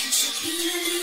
Can't you leader.